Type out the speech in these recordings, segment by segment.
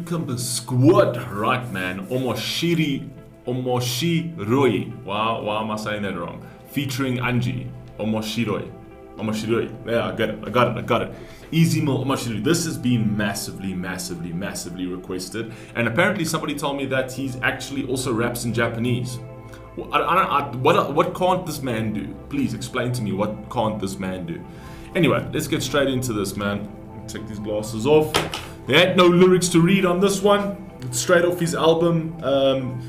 Qcumber Squad? Right, man. Omoshiri, Omoshiroi. Wow, why am I saying that wrong? Featuring Anji. Omoshiroi. Omoshiroi. Yeah, I got it, I got it, I got it. Easy Omoshiroi. This has been massively, massively, massively requested. And apparently somebody told me that he's actually also raps in Japanese. I, I, I, what, what can't this man do? Please explain to me what can't this man do? Anyway, let's get straight into this, man. Take these glasses off. There ain't no lyrics to read on this one. It's straight off his album, um,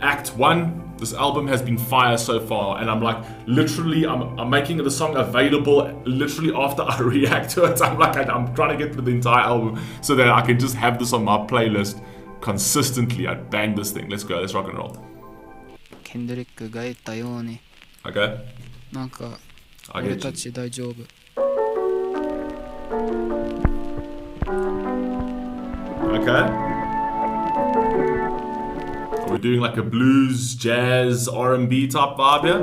Act 1. This album has been fire so far, and I'm like, literally, I'm, I'm making the song available literally after I react to it. I'm like, I'm trying to get through the entire album so that I can just have this on my playlist consistently. I bang this thing. Let's go. Let's rock and roll. ケンドリックが言ったように Okay? なんか I 俺 get た you. ち大丈夫 Okay. Are we doing like a blues, jazz, R&B type vibe here?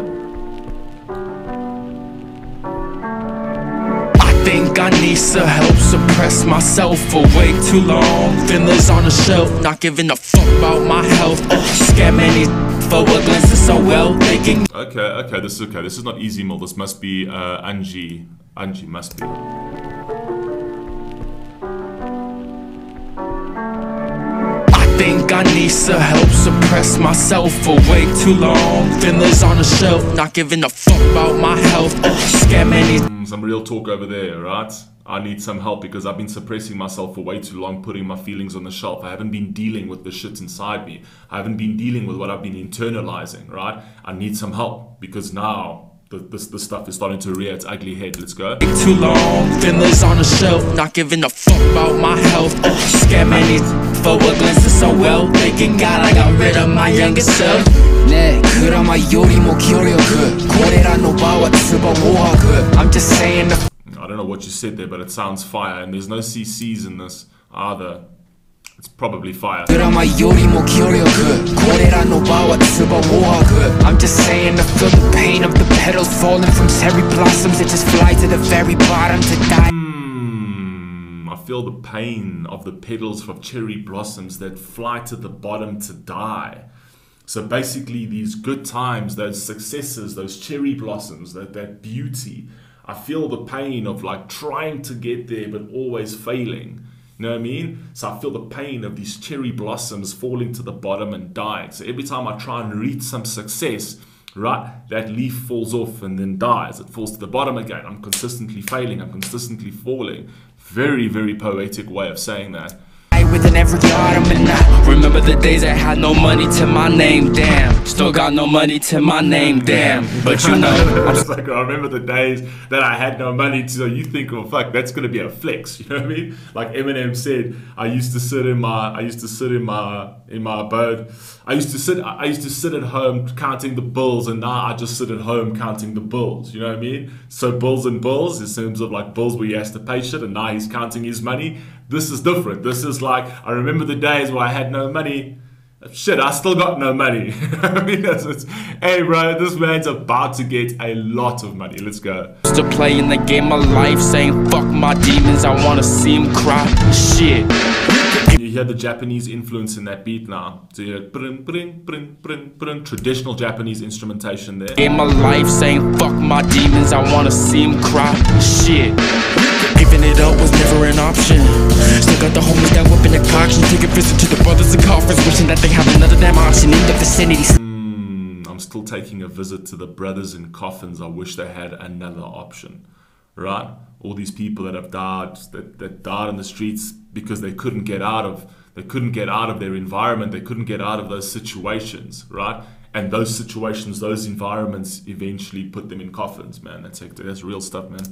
I think I need some help, suppress myself for way too long. Feelings on the shelf, not giving a fuck about my health. Oh, scamming these for a glance is so well thinking. Okay, okay, this is okay. This is not Ez Mil. This must be uh, Anji. Anji must be. Think I need some help, suppress myself for way too long. Feelings on the shelf, not giving a fuck about my health. Oh, scamming these Mm, Some real talk over there, right? I need some help because I've been suppressing myself for way too long, putting my feelings on the shelf. I haven't been dealing with the shit inside me. I haven't been dealing with what I've been internalizing, right? I need some help because now the, this, this stuff is starting to rear its ugly head. Let's go. too long. Feelings on the shelf, not giving a fuck about my health. Oh, scamming these for a glance of so well Thanking God I got rid of my younger self 네 그나마 요리 뭐 기억력을 고래라노 바와 츠바 모아그 I'm just saying I don't know what you said there but it sounds fire and there's no CC's in this either It's probably fire. I'm just saying I feel the pain of the petals falling from cherry blossoms. It just flies to the very bottom to die. Mm feel the pain of the petals of cherry blossoms that fly to the bottom to die. So basically, these good times, those successes, those cherry blossoms, that, that beauty, I feel the pain of like trying to get there but always failing. You know what I mean? So I feel the pain of these cherry blossoms falling to the bottom and dying. So every time I try and reach some success, right, that leaf falls off and then dies. It falls to the bottom again. I'm consistently failing. I'm consistently falling. Very, very poetic way of saying that. Every and I remember the days I had no money to my name, damn. Still got no money to my name, damn. But you know, I was like, I remember the days that I had no money to. So you think, well, fuck, that's gonna be a flex. You know what I mean? Like Eminem said, I used to sit in my, I used to sit in my, in my abode. I used to sit, I used to sit at home counting the bills, and now I just sit at home counting the bills. You know what I mean? So bills and bills, in terms of like bills where he has to pay shit, and now he's counting his money. This is different. This is like I remember the days where I had no money. Shit, I still got no money. I mean, that's, it's, hey, bro, this man's about to get a lot of money. Let's go. still playing the game of life, saying fuck my demons, I wanna see him cry. Shit. You hear the Japanese influence in that beat now. So you hear brin, brin, brin, brin, brin, traditional Japanese instrumentation there. Game of life, saying fuck my demons, I wanna see him cry. Shit. Giving it up was never an option. Still got the homies that whipping the coction. Take a visit to the brothers in coffins, wishing that they have another damn option in the vicinity. Mm, I'm still taking a visit to the brothers in coffins. I wish they had another option. Right? All these people that have died, that, that died in the streets because they couldn't get out of they couldn't get out of their environment, they couldn't get out of those situations, right? And those situations, those environments eventually put them in coffins, man. That's. That's real stuff, man.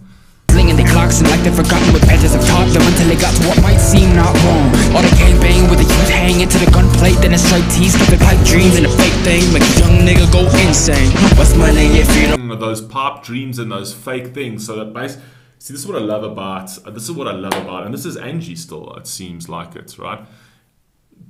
Slinging the clocks and like they've forgotten what edges have taught them until they got to what might seem not wrong. All the gang bang with the youth hanging to the gunplate, then it's straight tees, keeping pipe dreams and a fake thing, make a young nigga go insane. What's money if you? Mm, those pop dreams and those fake things. So that base. See, this is what I love about. uh, This is what I love about, and this is Anji still. It seems like it, right?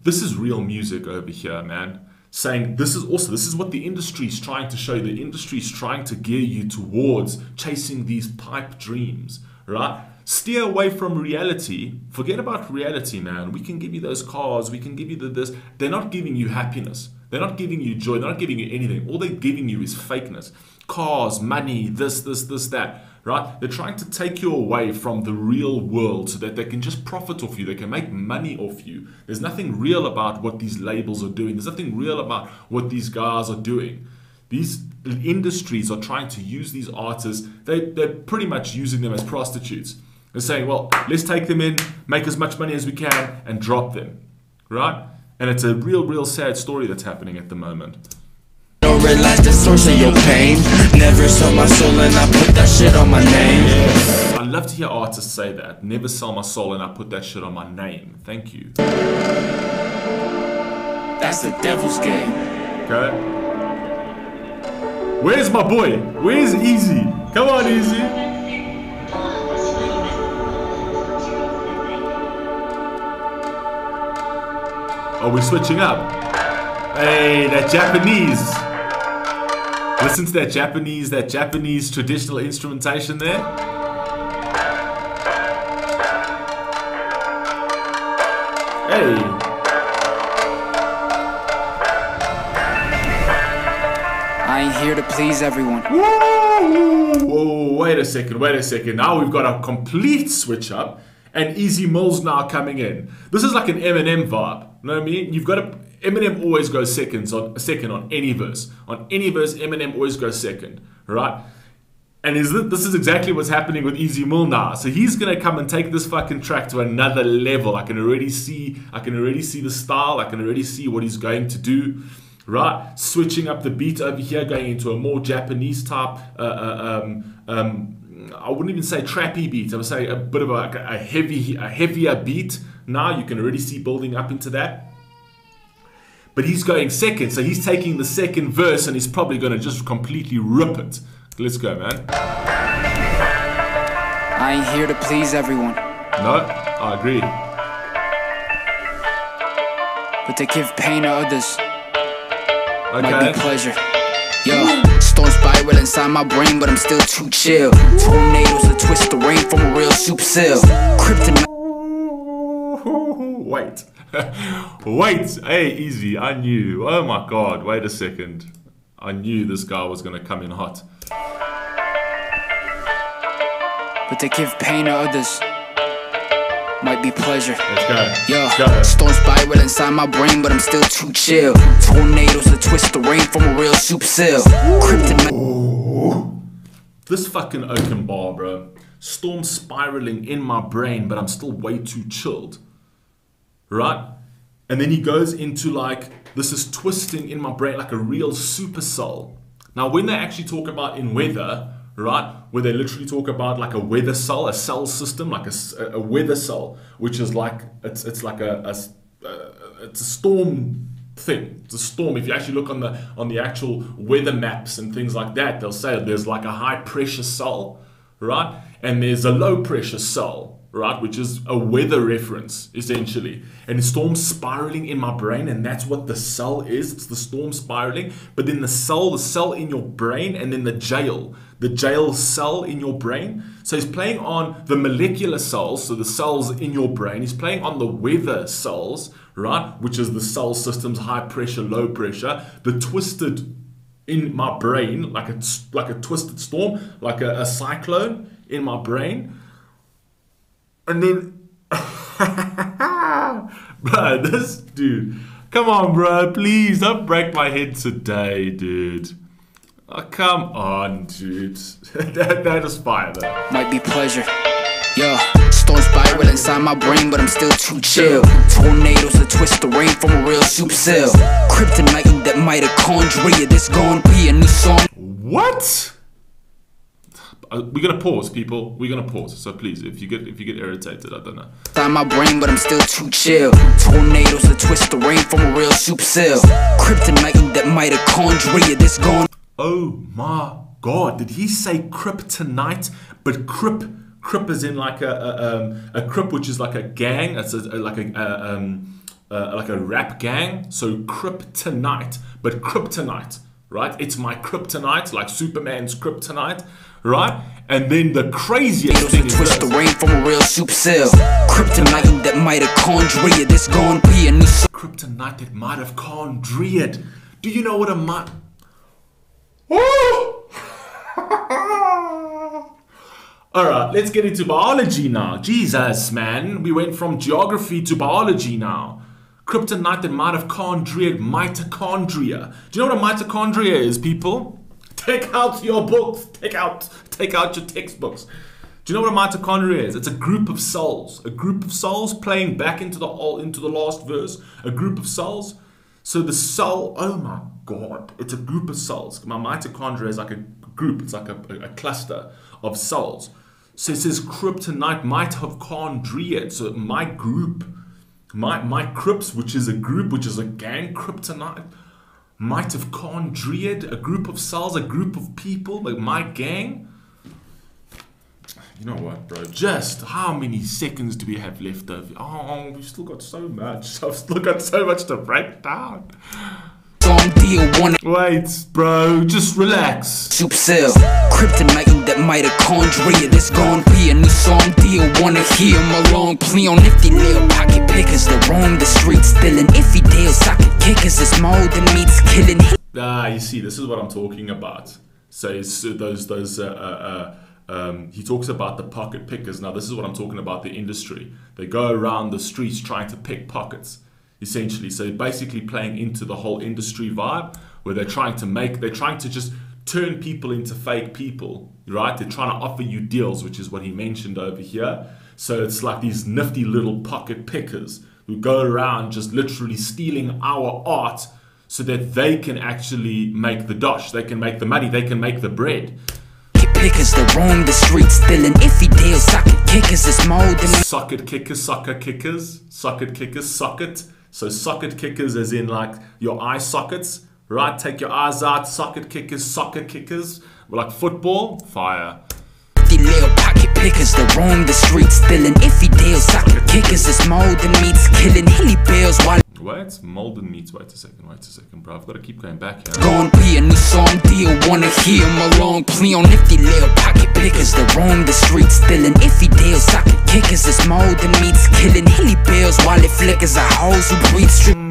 This is real music over here, man. Saying this is also this is what the industry is trying to show you. The industry is trying to gear you towards chasing these pipe dreams, right? Steer away from reality. Forget about reality, man. We can give you those cars. We can give you the this. They're not giving you happiness. They're not giving you joy. They're not giving you anything. All they're giving you is fakeness. Cars, money, this, this, this, that. Right? They're trying to take you away from the real world so that they can just profit off you. They can make money off you. There's nothing real about what these labels are doing. There's nothing real about what these guys are doing. These industries are trying to use these artists. They, they're pretty much using them as prostitutes. They're saying, well, let's take them in, make as much money as we can, and drop them. Right? And it's a real, real sad story that's happening at the moment. Don't realize the source of your pain. Never sold my soul and I put that shit on my name. I love to hear artists say that. Never sell my soul and I put that shit on my name. Thank you. That's the devil's game. Okay? Where's my boy? Where's Easy? Come on, Easy. Oh, we're switching up. Hey, that Japanese. Listen to that Japanese, that Japanese traditional instrumentation there. Hey. I ain't here to please everyone. Whoa, whoa, wait a second, wait a second. Now we've got a complete switch up and Ez Mil's now coming in. This is like an Eminem vibe. You know what I mean? You've got a Eminem always goes seconds on second on any verse. On any verse, Eminem always goes second, right? And is this, this is exactly what's happening with Ez Mil now. So he's gonna come and take this fucking track to another level. I can already see, I can already see the style. I can already see what he's going to do. Right, switching up the beat over here, going into a more Japanese type. Uh, uh, um, um, I wouldn't even say trappy beat. I would say a bit of a, a heavy, a heavier beat. Now you can already see building up into that. But he's going second, so he's taking the second verse and he's probably going to just completely rip it. Let's go, man. I ain't here to please everyone, No, I agree. but to give pain to others might be pleasure. Yo, storm spiral inside my brain, but I'm still too chill. Tornadoes that twist the rain from a real supercell. Kryptonite. Wait. Wait. Hey, easy. I knew. Oh my god. Wait a second. I knew this guy was going to come in hot. But to give pain to others might be pleasure. Let's go. Yo, Let's go. storm spiral inside my brain, but I'm still too chill. Tornadoes that twist the rain from a real supercell. Kryptonite. This fucking oaken bar, bro. Storm spiraling in my brain, but I'm still way too chilled. Right? And then he goes into like, this is twisting in my brain like a real super soul. Now, when they actually talk about in weather, right, where they literally talk about like a weather cell, a cell system, like a weather cell, which is like, it's, it's like a, a uh, it's a storm thing. It's a storm. If you actually look on the on the actual weather maps and things like that, they'll say there's like a high pressure cell, right? And there's a low pressure cell, right? Which is a weather reference essentially. And storm spiraling in my brain, and that's what the cell is. It's the storm spiraling. But then the cell, the cell in your brain, and then the jail, the jail cell in your brain. So he's playing on the molecular cells, so the cells in your brain. He's playing on the weather cells, right? Which is the cell systems, high pressure, low pressure. The twisted in my brain, like a like a twisted storm, like a, a cyclone in my brain. And then, bro, this dude, come on, bro, please don't break my head today, dude. Oh, come on, dude. that, that is fire, though. might be pleasure. Yo, storm spiral inside my brain, but I'm still too chill. Tornadoes that twist the rain from a real supercell. Kryptonite in that mitochondria, this gon' be a new song. What? Uh, We're gonna pause, people. We're gonna pause. So please, if you get if you get irritated, I don't know. Inside my brain, but I'm still too chill. Tornadoes that twist the rain from a real supercell. Kryptonite in that mitochondria, this gon' Oh my god, did he say kryptonite? But kryp, kryp is in like a, a, um, a kryp, which is like a gang. It's a, like a, a um, uh, like a rap gang. So kryptonite, but kryptonite, right? It's my kryptonite, like Superman's kryptonite, right? And then the craziest Needles thing is twist the rain from a real supercell. Kryptonite that mitochondria. This gon' be a new kryptonite that mitochondria. Do you know what a mi- Alright, let's get into biology now. Jesus, man. We went from geography to biology now. Kryptonite and mitochondria, mitochondria. Do you know what a mitochondria is, people? Take out your books. Take out, take out your textbooks. Do you know what a mitochondria is? It's a group of cells. A group of cells playing back into the all into the last verse. A group of cells. So the cell, oh my god, it's a group of cells. My mitochondria is like a group, it's like a, a, cluster of cells. So it says kryptonite mitochondria. So my group, my my Crips, which is a group, which is a gang, kryptonite, mitochondria, a group of cells, a group of people, like my gang. You know what, bro? Just how many seconds do we have left over? Oh, we've still got so much. I've still got so much to break down. Deal one Wait, bro, just relax. soup cell. Kryptonite that mitochondria. This gon' be a new song deal. Wanna hear my long plea on nifty little pocket pickers. The wrong, the streets, stealing. Iffy deal, socket kickers. It's more than meats killing. Ah, you see, this is what I'm talking about. So it's those those. Uh, uh, uh, um, he talks about the pocket pickers. Now, this is what I'm talking about. The industry. They go around the streets trying to pick pockets, essentially. So basically, playing into the whole industry vibe, where they're trying to make, they're trying to just turn people into fake people, right? They're trying to offer you deals, which is what he mentioned over here. So it's like these nifty little pocket pickers who go around just literally stealing our art so that they can actually make the dosh, they can make the money, they can make the bread. Pickers, the wrong, the streets, stealing. Iffy deal, socket kickers. It's than Socket kickers, soccer kickers, socket kickers, socket. So socket kickers as in like your eye sockets, right? Take your eyes out, socket kickers, soccer kickers. Like football, fire. Little pocket pickers, the wrong, the street stealing. Iffy deal, socket kickers. It's more than meats killing. Hilly bills while Wait, Molden meats. Wait a second, wait a second, bro. I've got to keep going back here. Gon' be a new song deal. Wanna hear my long plea on nifty little pocket pickers. The wrong, the street stealing. Iffy deal, socket kickers. It's more than meats killing. Hilly bills while it flickers. A hoes who breathe strip.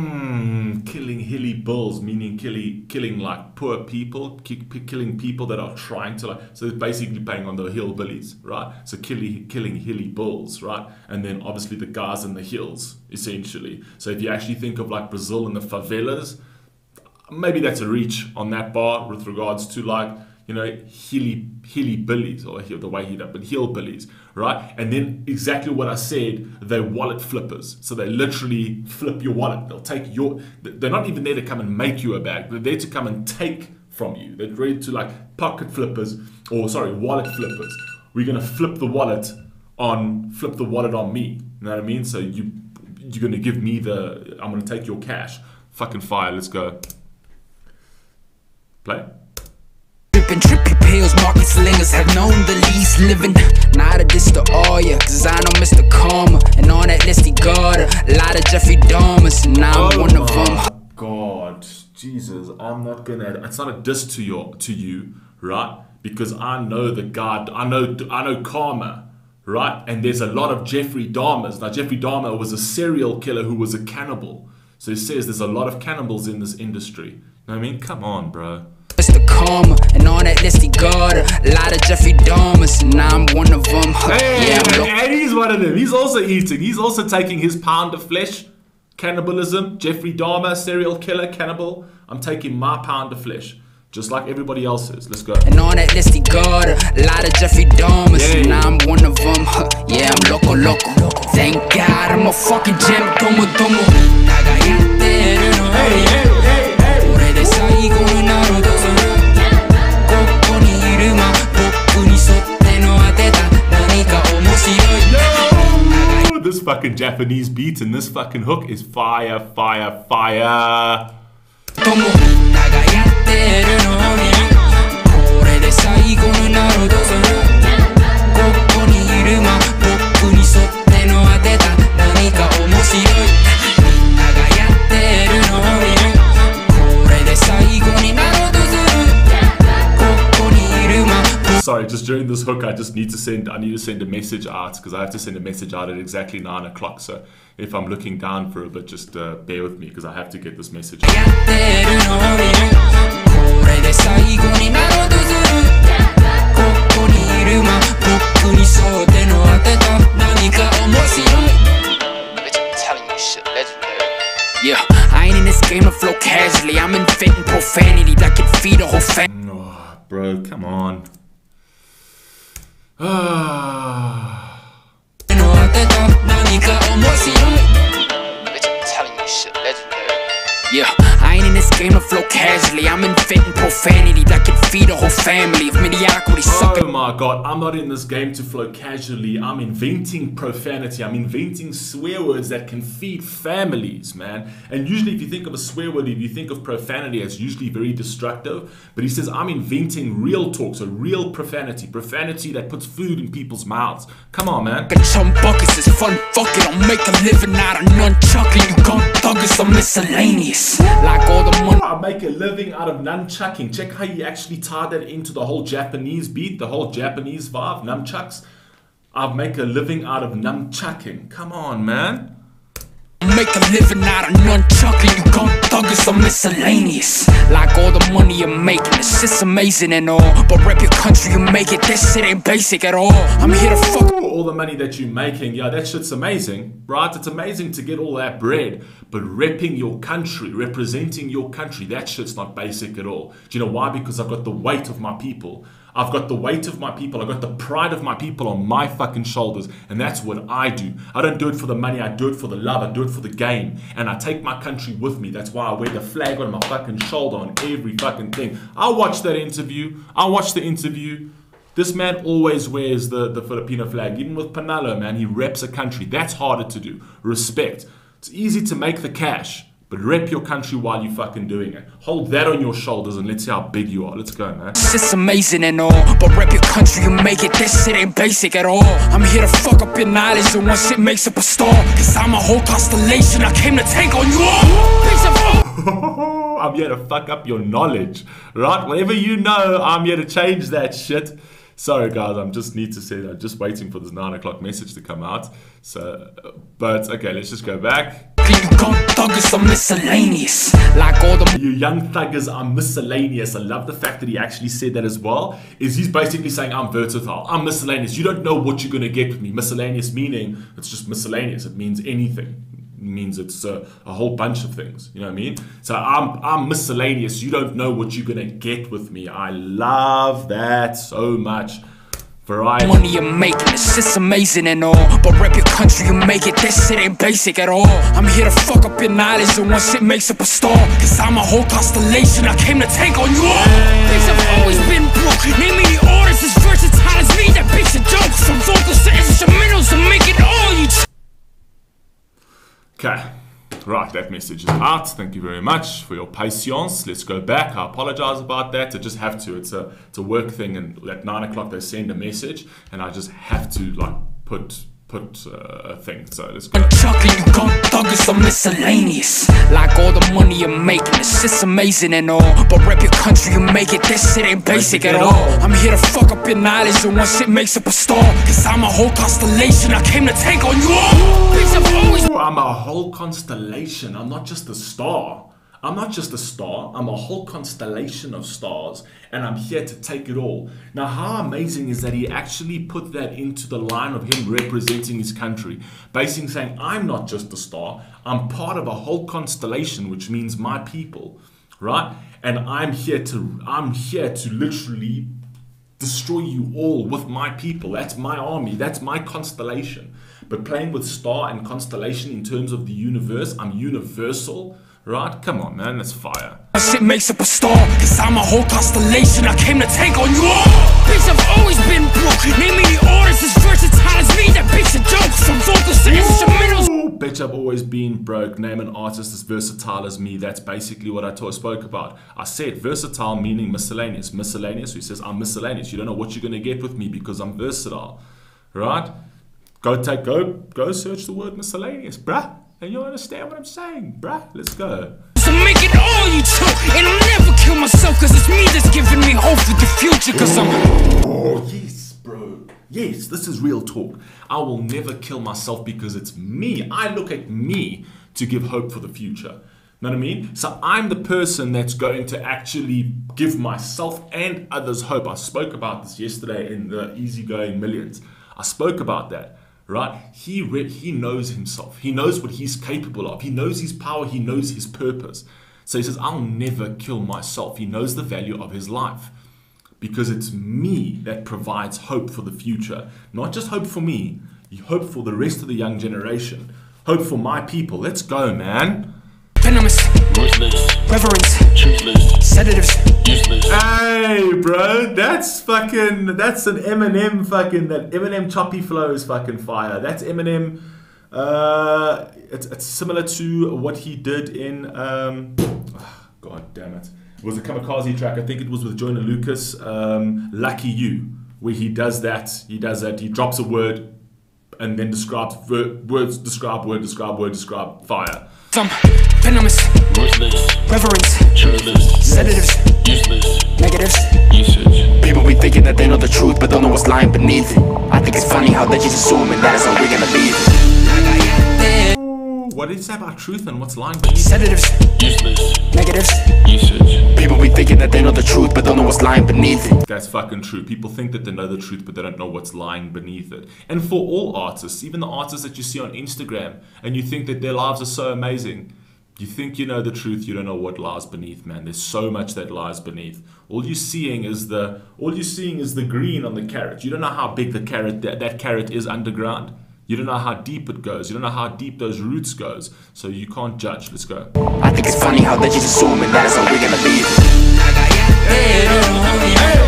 Bulls, meaning killing, killing like poor people, ki- killing people that are trying to like. So it's basically paying on the hillbillies, right? So killing, killing hilly bulls, right? And then obviously the guys in the hills, essentially. So if you actually think of like Brazil and the favelas, maybe that's a reach on that bar with regards to like you know hilly hilly billies or hill- the way he did, but hillbillies, right? And then exactly what I said, they're wallet flippers. So they literally flip your wallet. They'll take your. They're not even there to come and make you a bag. They're there to come and take from you. They're ready to like pocket flippers or sorry wallet flippers. We're gonna flip the wallet on flip the wallet on me. You know what I mean? So you you're gonna give me the. I'm gonna take your cash. Fucking fire. Let's go. Play. Drippin' trippy pills, market slingers have known the least living. Not a diss to all ya, cause I know Mr. Karma. And on that list he got a lot of Jeffrey Dahmers, and I'm oh one of them. Oh God, Jesus, I'm not gonna. It's not a diss to your to you, right? Because I know the God. I know I know karma, right? And there's a lot of Jeffrey Dahmers. Now Jeffrey Dahmer was a serial killer who was a cannibal. So he says there's a lot of cannibals in this industry. You know what I mean? Come on, bro. Mr. Karma, and on that list he got a lot of Jeffrey Dahmers, and I'm one of them. yeah, I'm and he's one of them. He's also eating. He's also taking his pound of flesh. Cannibalism, Jeffrey Dahmer, serial killer, cannibal. I'm taking my pound of flesh, just like everybody else is. Let's go. And on that list he got a lot of Jeffrey Dahmers, Yeah. and I'm one of them. Yeah, I'm loco loco. Thank God I'm a fucking gem, tomo tomo. 長や fucking Japanese beat and this fucking hook is fire, fire, fire. sorry, just during this hook, I just need to send. I need to send a message out because I have to send a message out at exactly nine o'clock. So if I'm looking down for a bit, just uh, bear with me because I have to get this message. Yeah, I ain't in this game to flow casually. I'm inventing profanity that can feed a whole family. Oh, bro, come on. Ah. Yeah, I ain't in this game to flow casually. I'm inventing profanity that can feed a whole family of mediocrity. Suck Oh my god, I'm not in this game to flow casually. I'm inventing profanity. I'm inventing swear words that can feed families, man. And usually, if you think of a swear word, if you think of profanity, it's usually very destructive. But he says, I'm inventing real talk, so real profanity. Profanity that puts food in people's mouths. Come on, man. Chum buckets is fun. Fuck it, I'll make a living out of nunchucking. You gun thuggers are miscellaneous. Like all the money. I make a living out of nunchucking. Check how you actually tied that into the whole Japanese beat, the whole Japanese vibe, nunchucks. I make a living out of nunchucking. Come on, man. Make a living out of nunchucking. You gun thuggers are miscellaneous. Like all the money you're making, this shit's amazing and all. But rep your country, you make it. This shit ain't basic at all. I'm here to fuck. All the money that you're making, yeah, that shit's amazing, right? It's amazing to get all that bread, but repping your country, representing your country, that shit's not basic at all. Do you know why? Because I've got the weight of my people. I've got the weight of my people. I've got the pride of my people on my fucking shoulders. And that's what I do. I don't do it for the money. I do it for the love. I do it for the game. And I take my country with me. That's why I wear the flag on my fucking shoulder on every fucking thing. I watched that interview. I watched the interview. This man always wears the, the Filipino flag. Even with Panalo, man, he reps a country. That's harder to do. Respect. It's easy to make the cash. But rep your country while you're fucking doing it. Hold that on your shoulders and let's see how big you are. Let's go, man. Shit's amazing and all, but rep your country, you make it. This shit ain't basic at all. I'm here to fuck up your knowledge, and once shit makes up a star. Cause I'm a whole constellation, I came to take on you all. I'm here to fuck up your knowledge, right? Whatever you know, I'm here to change that shit. Sorry, guys, I'm just need to say that. I'm just waiting for this nine o'clock message to come out. So, uh, but okay, let's just go back. You gun thuggers are miscellaneous. Like all the You young thuggers are miscellaneous. I love the fact that he actually said that as well. Is he's basically saying I'm versatile. I'm miscellaneous. You don't know what you're gonna get with me. Miscellaneous meaning it's just miscellaneous. It means anything. It means it's a, a whole bunch of things. You know what I mean? So I'm I'm miscellaneous. You don't know what you're gonna get with me. I love that so much. Variety. money you're making, this shit's amazing and all. But rep your country, you make it. This shit ain't basic at all. I'm here to fuck up your knowledge, and one shit makes up a star. Cause I'm a whole constellation, I came to take on you all. Things have always been broke. Name me the artist as versatile as me. That bitch a joke. From vocals to instrumentals, I'm making all you. Okay, right, that message is out. Thank you very much for your patience. Let's go back. I apologize about that. I just have to. It's a it's a work thing, and at nine o'clock they send a message, and I just have to like put put uh, a thing. So let's go. Chucking you gun thuggers are miscellaneous. Like all the money you're making, this shit's amazing and all. But rep your country, you make it. This shit ain't basic at all. I'm here to fuck up your knowledge, and one shit makes up a star. Cause I'm a whole constellation, I came to take on you all. Bitch, I've always Ooh, I'm a whole constellation. I'm not just a star. I'm not just a star. I'm a whole constellation of stars, and I'm here to take it all. Now, how amazing is that he actually put that into the line of him representing his country, basically saying, I'm not just a star, I'm part of a whole constellation, which means my people, right? And I'm here to I'm here to literally destroy you all with my people. That's my army. That's my constellation. But playing with star and constellation in terms of the universe, I'm universal, right? Come on, man, that's fire. My shit makes up a star, cause I'm a whole constellation. I came to take on you all. Bitch, I've always been broke. Name me the artist as versatile as me. That bitch a joke. From vocals to instrumentals. Bitch, I've always been broke. Name an artist as versatile as me. That's basically what I spoke about. I said versatile meaning miscellaneous. Miscellaneous, who says I'm miscellaneous. You don't know what you're gonna get with me because I'm versatile, right? Go take go go search the word miscellaneous, bruh, and you'll understand what I'm saying, bruh. Let's go. So make it all you choke, and I'll never kill myself cause it's me that's giving me hope for the future cause I'm Oh, yes, bro. Yes, this is real talk. I will never kill myself because it's me. I look at me to give hope for the future. Know what I mean? So I'm the person that's going to actually give myself and others hope. I spoke about this yesterday in the Easygoing Millions. I spoke about that, right? He re- he knows himself. He knows what he's capable of. He knows his power. He knows his purpose. So he says, "I'll never kill myself." He knows the value of his life because it's me that provides hope for the future. Not just hope for me, hope for the rest of the young generation, hope for my people. Let's go, man. venomous. Ruthless, Reverence, truthless, sedatives. Useless. Hey, bro, that's fucking, that's an Eminem fucking, that Eminem choppy flow is fucking fire. That's Eminem, uh, it's, it's similar to what he did in, um, god damn it. It was a kamikaze track, I think it was with Joyner Lucas, um, Lucky You, where he does that, he does that, he drops a word and then describes, ver- words describe, word describe, word describe, fire. Some venomous. Ruthless, Reverence, truthless, sedatives. Useless, Negatives. usage. People be thinking that they know the truth, but don't know what's lying beneath it. I think it's funny how they just assuming that is how we're gonna leave. What did he say about truth and what's lying beneath? Sedatives. Useless, Negatives. usage. People be thinking that they know the truth, but don't know what's lying beneath it. That's fucking true. People think that they know the truth, but they don't know what's lying beneath it. And for all artists, even the artists that you see on Instagram, and you think that their lives are so amazing, you think you know the truth, you don't know what lies beneath, man. There's so much that lies beneath. All you're seeing is the all you're seeing is the green on the carrot. You don't know how big the carrot that, that carrot is underground. You don't know how deep it goes. You don't know how deep those roots goes. So you can't judge. Let's go. I think it's funny how they just assuming that is how we're gonna leave.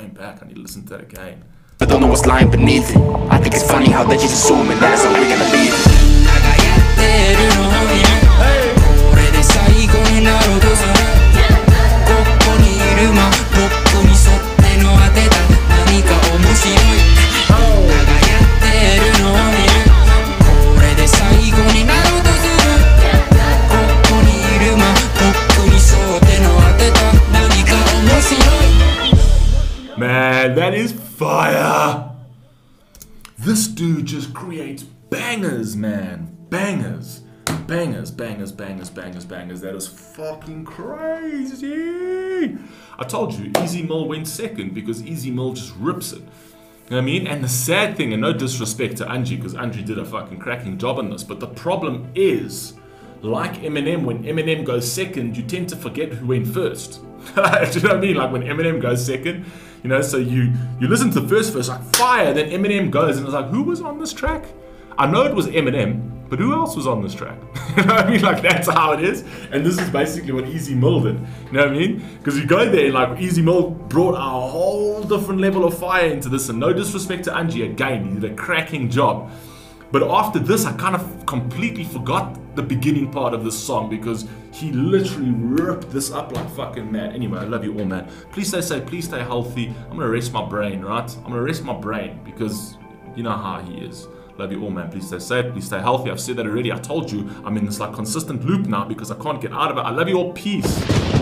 Going back. I need to listen to that again. But don't know what's lying beneath it. I think it's funny how they just assuming that is how we're gonna leave. Just creates bangers, man. Bangers. Bangers, bangers, bangers, bangers, bangers. That is fucking crazy. I told you, Ez Mil went second because Ez Mil just rips it. You know what I mean? And the sad thing, and no disrespect to Anji, because Anji did a fucking cracking job on this, but the problem is, like Eminem, when Eminem goes second, you tend to forget who went first. Do you know what I mean? Like when Eminem goes second, you know, so you you listen to the first verse like fire, then Eminem goes and it's like, who was on this track? I know it was Eminem, but who else was on this track? you know what I mean? Like that's how it is. And this is basically what Ez Mil did. You know what I mean? Because you go there, like Ez Mil brought a whole different level of fire into this. And no disrespect to Anji, again, he did a cracking job. But after this, I kind of completely forgot the beginning part of this song because he literally ripped this up like fucking mad. Anyway, I love you all, man. Please stay safe. Please stay healthy. I'm gonna rest my brain, right? I'm gonna rest my brain because you know how he is. Love you all, man. Please stay safe. Please stay healthy. I've said that already. I told you I'm in this like consistent loop now because I can't get out of it. I love you all. Peace.